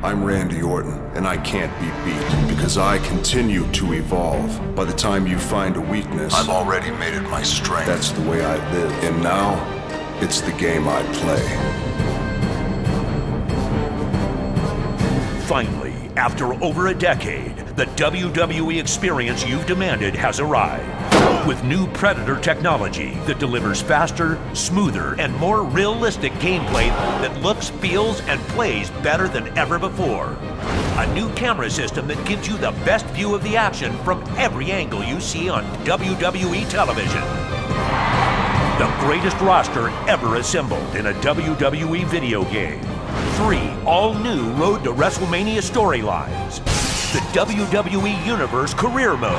I'm Randy Orton, and I can't be beat because I continue to evolve. By the time you find a weakness, I've already made it my strength. that's the way I live. And now, it's the game I play. Finally, after over a decade, the WWE experience you've demanded has arrived. With new Predator technology that delivers faster, smoother, and more realistic gameplay that looks, feels, and plays better than ever before. A new camera system that gives you the best view of the action from every angle you see on WWE television. The greatest roster ever assembled in a WWE video game. Three all new Road to WrestleMania storylines. The WWE Universe Career Mode.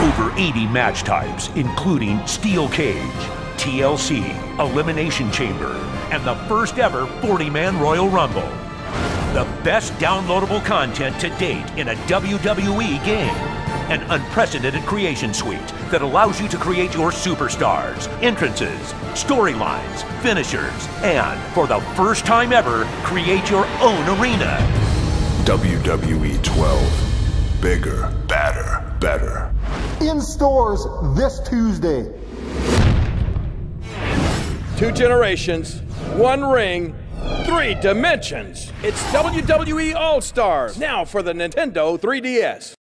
Over 80 match types, including Steel Cage, TLC, Elimination Chamber, and the first ever 40 man Royal Rumble. The best downloadable content to date in a WWE game. An unprecedented creation suite that allows you to create your superstars, entrances, storylines, finishers, and for the first time ever, create your own arena. WWE 12. Bigger, badder, better. In stores this Tuesday. Two generations, one ring, three dimensions. It's WWE All Stars now for the Nintendo 3DS.